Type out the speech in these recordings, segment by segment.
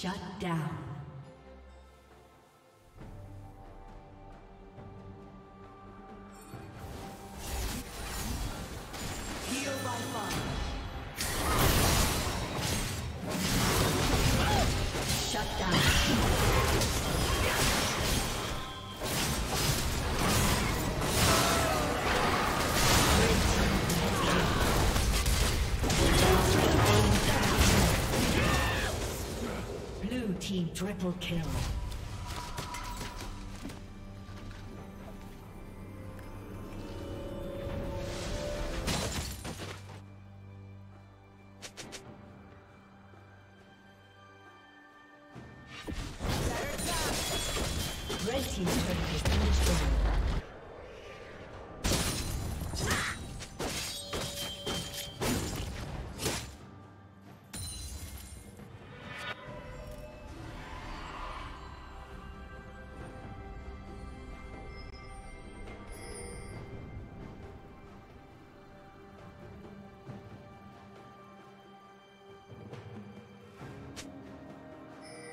Shut down. Triple kill.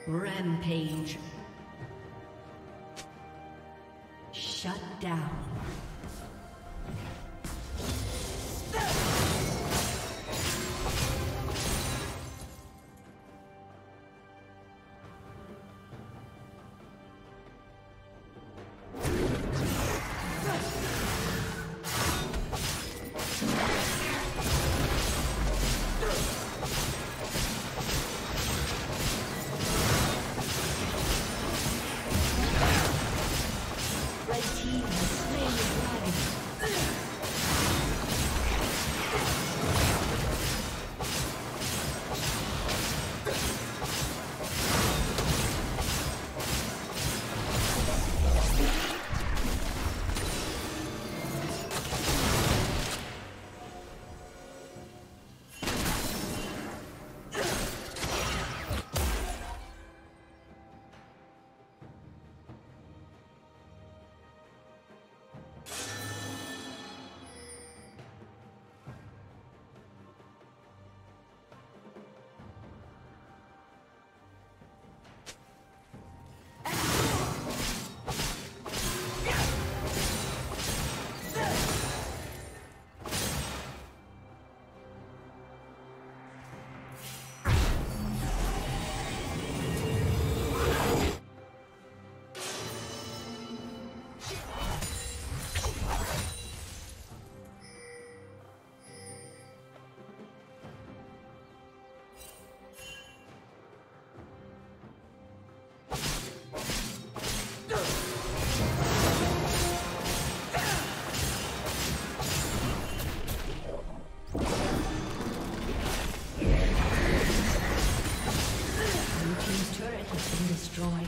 Rampage. destroyed.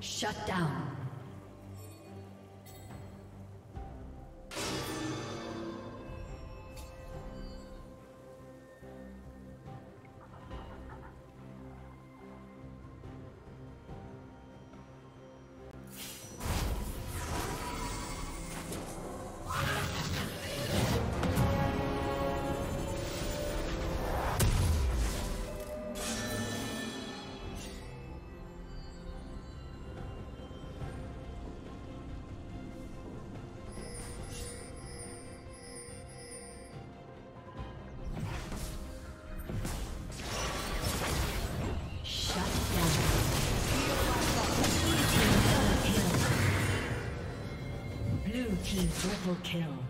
Shut down. Triple kill.